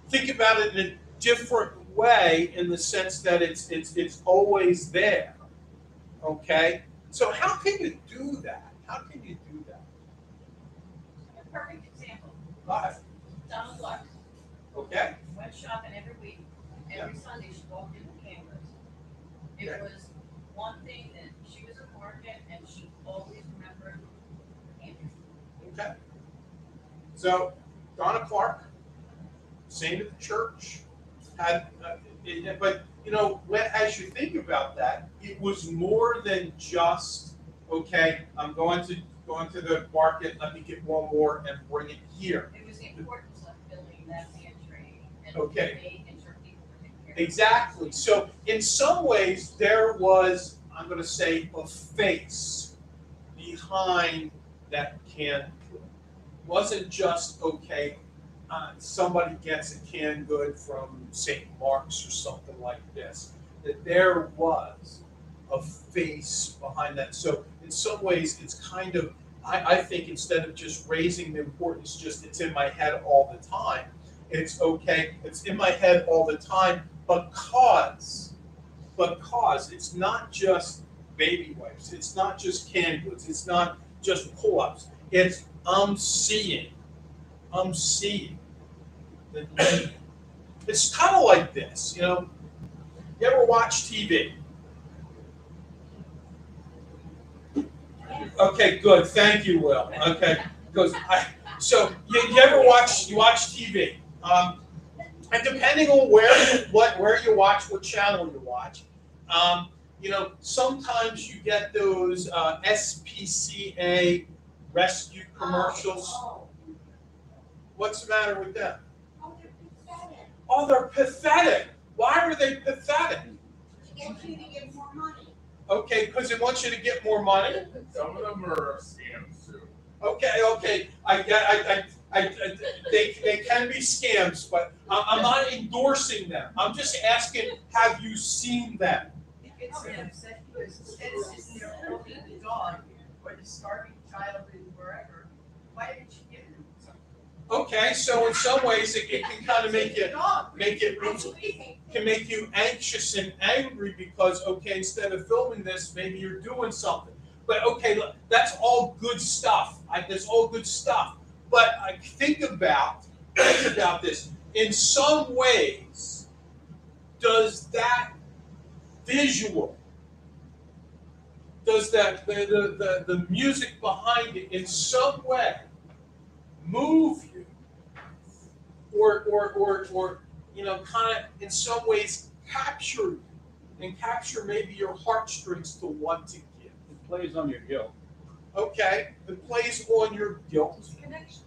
Speaker 3: think about it in a different way, in the sense that it's it's it's always there. Okay, so how can you do that? How can you do that?
Speaker 8: A perfect
Speaker 3: ahead.
Speaker 8: Donna Clark
Speaker 3: Okay.
Speaker 8: went shopping every week, every Sunday she walked in the cameras. It was one thing that she was a market and she always remembered Andrew.
Speaker 3: Okay. So Donna Clark, saint of the church, had, uh, it- but you know, when, as you think about that, it was more than just okay. I'm going to going into the market. Let me get one more and bring it here.
Speaker 8: It was the importance of building that pantry and
Speaker 3: Okay.
Speaker 8: making sure people were taken care of.
Speaker 3: Exactly. So in some ways, there was I'm going to say a face behind that canned good. Wasn't just okay. Uh, somebody gets a canned good from St. Mark's or something like this. That there was a face behind that. So in some ways, it's kind of I, I think instead of just raising the importance, just it's in my head all the time. It's okay. It's in my head all the time because because it's not just baby wipes. It's not just canned goods. It's not just pull-ups. It's I'm seeing. I'm seeing the. It's kind of like this, you know. You ever watch TV? Okay, good. Thank you, Will. Okay, because I so you, you ever watch you watch TV? Um, and depending on where what where you watch, what channel you watch, um, you know, sometimes you get those uh, SPCA rescue commercials. What's the matter with them?
Speaker 1: Oh, they're pathetic.
Speaker 3: Oh, they're pathetic. Why are they pathetic?
Speaker 1: To get you to more money.
Speaker 3: Okay, because it wants you to get more money.
Speaker 5: Some of them are scams too.
Speaker 3: Okay, okay, I get, I, I, I, I- they, they can be scams, but I'm, I'm not endorsing them. I'm just asking, have you seen them?
Speaker 10: It gets me upset because instead of sitting there holding the dog or the starving child in wherever, why didn't you give them something?
Speaker 3: Okay, so in some ways, it, it can kind of make
Speaker 10: it
Speaker 3: make it, can make you anxious and angry because, okay, instead of filming this, maybe you're doing something. But okay, look, that's all good stuff. I, that's all good stuff. But I think about, think about this. In some ways, does that visual, does that the, the, the, the music behind it in some way move you? Or or or or you know, kind of in some ways capture you and capture maybe your heartstrings to want to give.
Speaker 4: It plays on your guilt.
Speaker 3: Okay, it plays on your guilt.
Speaker 6: Connection.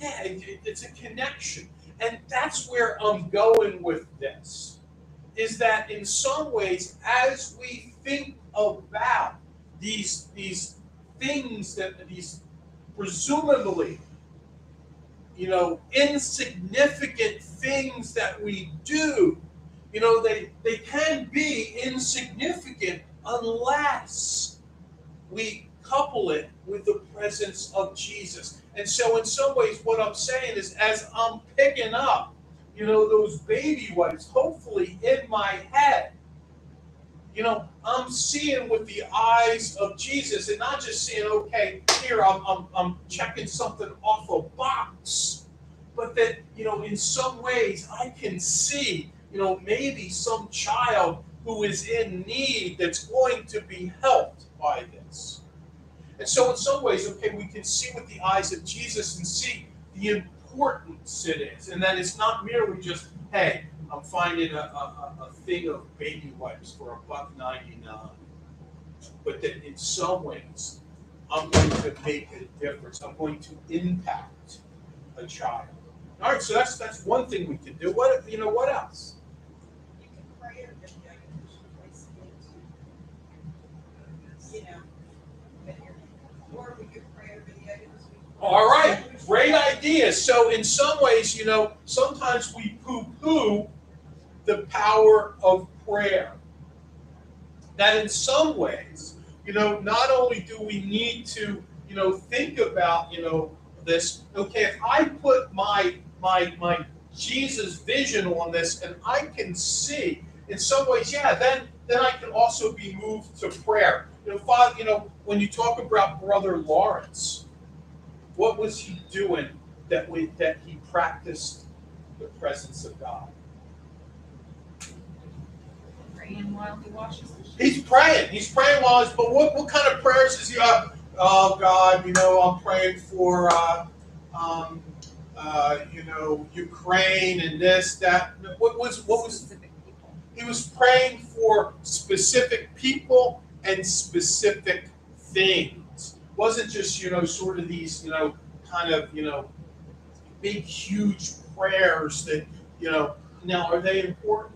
Speaker 3: Yeah, it, it- it's a connection, and that's where I'm going with this. Is that in some ways, as we think about these these things that these presumably you know, insignificant things that we do, you know, they, they can be insignificant unless we couple it with the presence of Jesus. And so, in some ways, what I'm saying is, as I'm picking up, you know, those baby wipes, hopefully in my head, you know, I'm seeing with the eyes of Jesus and not just saying, okay, here, I'm, I'm, I'm checking something off a box, but that, you know, in some ways I can see, you know, maybe some child who is in need that's going to be helped by this. And so, in some ways, okay, we can see with the eyes of Jesus and see the importance it is, and that it's not merely just, hey, I'm finding a, a, a- thing of baby wipes for a buck ninety nine. But that in some ways, I'm going to make a difference. I'm going to impact a child. All right, so that's that's one thing we can do. What you know? What else?
Speaker 10: You can pray over the items you place it into. You know, or we could pray over the items.
Speaker 3: All right, Great idea. So in some ways, you know, sometimes we poo-poo the power of prayer. That in some ways, you know, not only do we need to, you know, think about, you know, this, okay, if I put my my my Jesus vision on this and I can see in some ways, yeah, then then I can also be moved to prayer. You know, Father, you know, when you talk about Brother Lawrence, what was he doing that we that he practiced the presence of God?
Speaker 6: Praying while he washes.
Speaker 3: He's praying. He's praying while he's. But what, what kind of prayers is he? Uh, oh God, you know, I'm praying for, uh, um, uh, you know, Ukraine and this, that. What was what was?
Speaker 6: Specific people.
Speaker 3: He was praying for specific people and specific things. wasn't just you know sort of these you know kind of you know big huge prayers that you know. Now, are they important?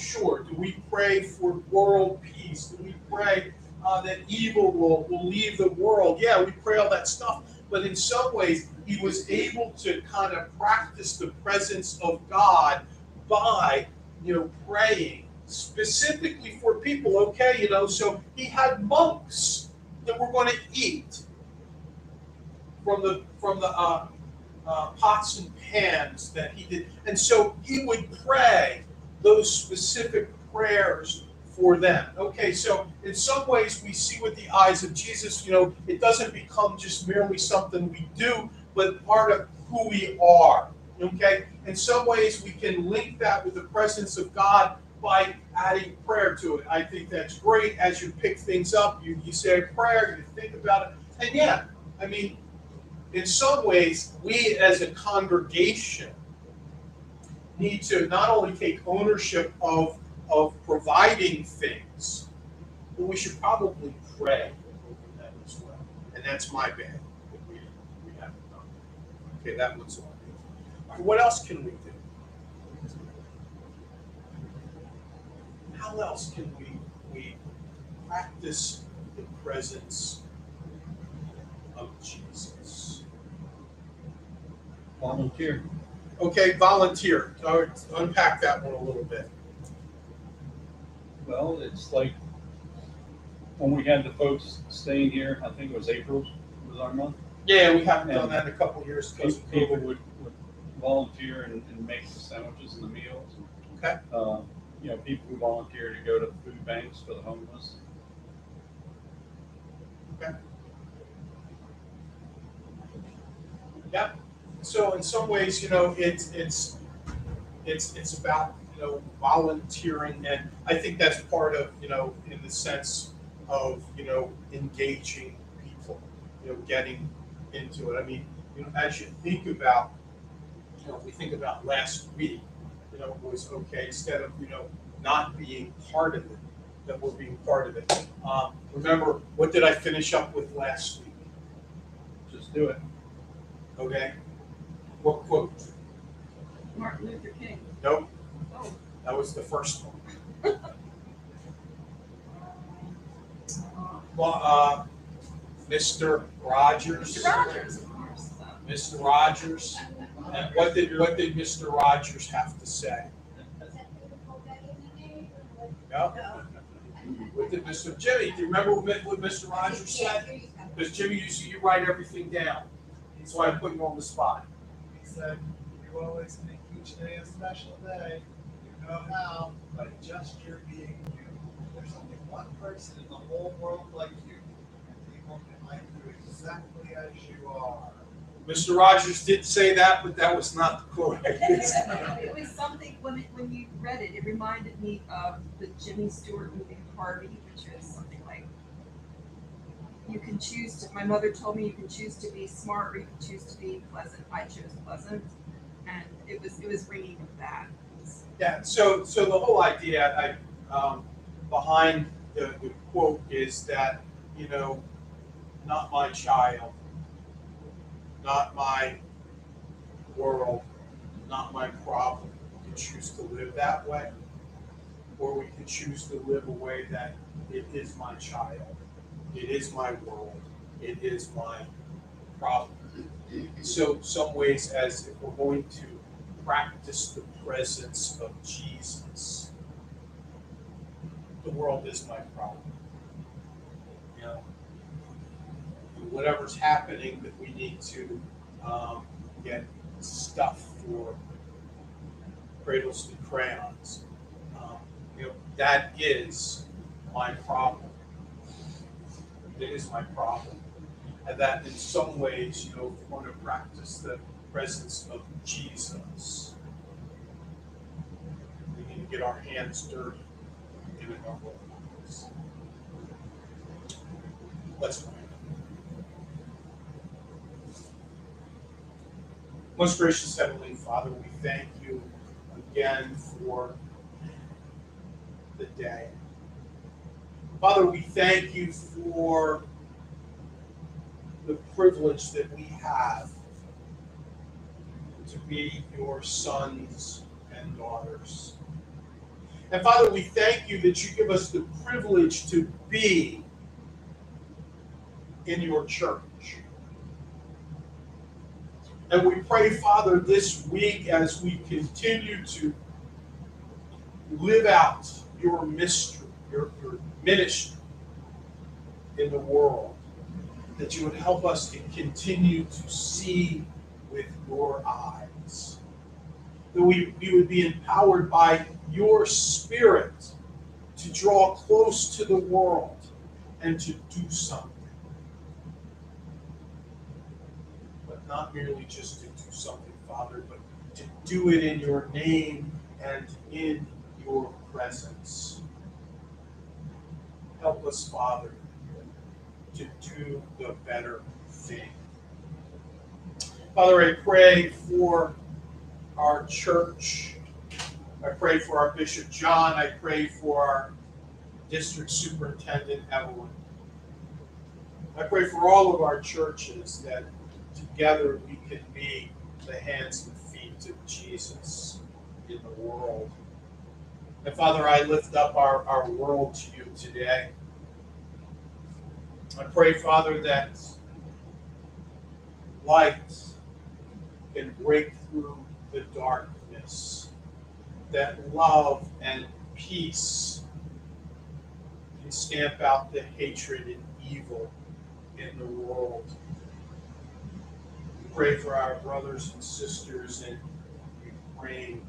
Speaker 3: Sure. Do we pray for world peace? Do we pray uh, that evil will, will leave the world? Yeah, we pray all that stuff. But in some ways, he was able to kind of practice the presence of God by, you know, praying specifically for people. Okay, you know, so he had monks that were going to eat from the from the uh, uh, pots and pans that he did, and so he would pray those specific prayers for them. Okay, so in some ways we see with the eyes of Jesus, you know, it doesn't become just merely something we do, but part of who we are. Okay, in some ways we can link that with the presence of God by adding prayer to it. I think that's great. As you pick things up, you, you say a prayer, you think about it. And yeah, I mean, in some ways, we as a congregation need to not only take ownership of, of providing things, but we should probably pray over that as well. And that's my bad. Okay, that one's on right, what else can we do? How else can we, we practice the presence of Jesus?
Speaker 4: Volunteer.
Speaker 3: Okay, volunteer. All right, Unpack that one a little bit.
Speaker 4: Well, it's like when we had the folks staying here, I think it was April was our month.
Speaker 3: Yeah, we haven't done that in a couple years because of
Speaker 4: People
Speaker 3: COVID.
Speaker 4: would, would volunteer and, and make the sandwiches and the meals.
Speaker 3: Okay.
Speaker 4: Uh, you know, people who volunteer to go to the food banks for the homeless. Okay.
Speaker 3: Yeah. So in some ways, you know, it's it's it's it's about you know volunteering, and I think that's part of you know in the sense of you know engaging people, you know, getting into it. I mean, you know, as you think about, you know, if we think about last week, you know, it was okay instead of you know not being part of it, that we're being part of it. Um, remember, what did I finish up with last week?
Speaker 4: Just do it.
Speaker 3: Okay. What quote?
Speaker 6: Martin Luther King.
Speaker 3: Nope,
Speaker 6: Oh,
Speaker 3: that was the first one. Well, uh, Mr. Rogers.
Speaker 6: Mr. Rogers, of course.
Speaker 3: Mr. Rogers. And what did, what did Mr. Rogers have to say? No? What did Mr. Jimmy, do you remember what what Mr. Rogers said? Because Jimmy, you, you write everything down. That's why I put you on the spot.
Speaker 7: He said, you always make each day a special day. You know how, by just your being you. There's only one person in the whole world like you. And people can like you exactly as you are.
Speaker 3: Mr. Rogers did say that, but that was not the quote.
Speaker 6: It was something, when it, when you read it, it reminded me of the Jimmy Stewart movie Harvey, which is something like, you can choose to, my mother told me you can choose to be smart or you can choose to be pleasant. I chose pleasant. And it was, it was ringing with that.
Speaker 3: Yeah, so, so the whole idea, I, um, behind the, the quote is that, you know, not my child, not my world, not my problem. We can choose to live that way, or we can choose to live a way that it is my child, it is my world, it is my problem. so some ways as if we're going to practice the presence of Jesus, the world is my problem. You know, whatever's happening that we need to um, get stuff for cradles to crayons. Um, you know, that is my problem. It is my problem. And that in some ways, you know, want to practice the presence of Jesus, we need to get our hands dirty in a number of ways. Let's pray. Most gracious Heavenly Father, we thank you again for the day. Father, we thank you for the privilege that we have to be your sons and daughters. And Father, we thank you that you give us the privilege to be in your church. And we pray, Father, this week as we continue to live out your mystery, your, your ministry in the world, that you would help us to continue to see with your eyes. That we, we would be empowered by your spirit to draw close to the world and to do something. But not merely just to do something, Father, but to do it in your name and in your presence. Help us, Father, to do the better thing. Father, I pray for our church. I pray for our Bishop John. I pray for our District Superintendent Evelyn. I pray for all of our churches that together we can be the hands and feet of Jesus in the world. And Father, I lift up our, our world to you today. I pray, Father, that light can break through the darkness, that love and peace can stamp out the hatred and evil in the world. We pray for our brothers and sisters in Ukraine.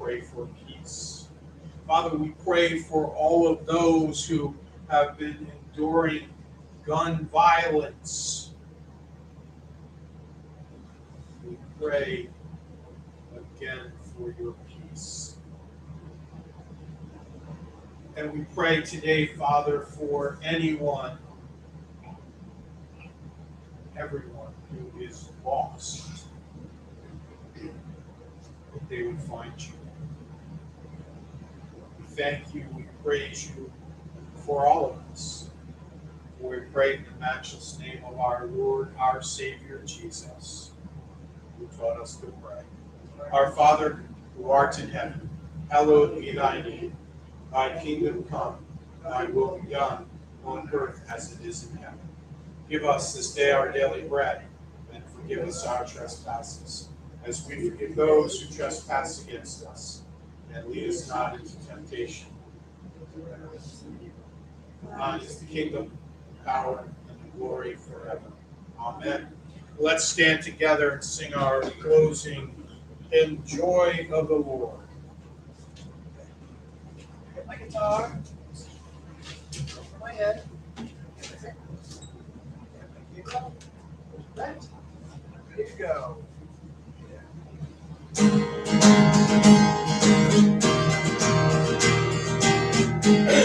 Speaker 3: Pray for peace. Father, we pray for all of those who have been enduring gun violence. We pray again for your peace. And we pray today, Father, for anyone, everyone who is lost, that they would find you. Thank you, we praise you for all of us. We pray in the matchless name of our Lord, our Savior, Jesus, who taught us to pray. Our Father, who art in heaven, hallowed be thy name. Thy kingdom come, thy will be done, on earth as it is in heaven. Give us this day our daily bread, and forgive us our trespasses, as we forgive those who trespass against us. And lead us not into temptation. Thine is the kingdom, power, and the glory forever. Amen. Let's stand together and sing our closing in joy of the Lord.
Speaker 7: My guitar. My head.
Speaker 11: Ready to go.
Speaker 12: You.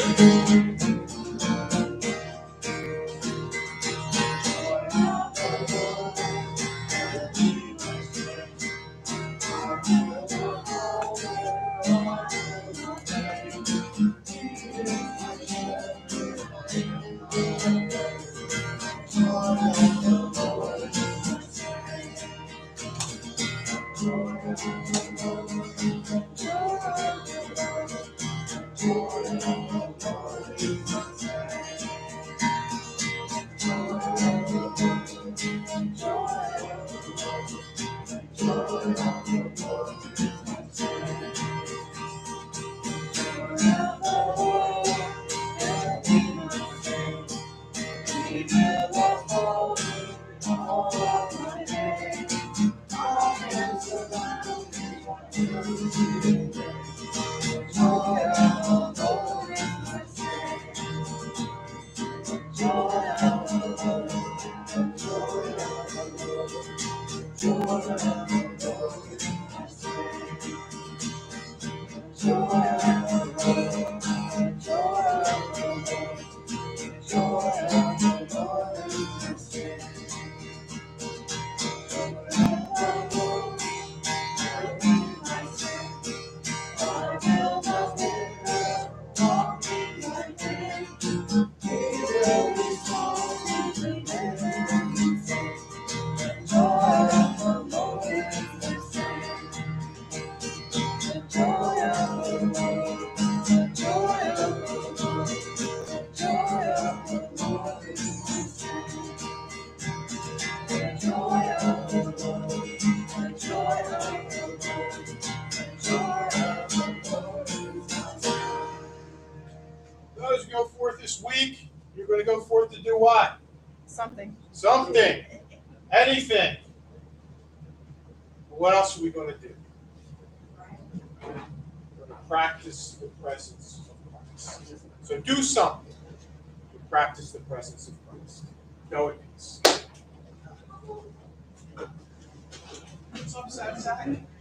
Speaker 3: In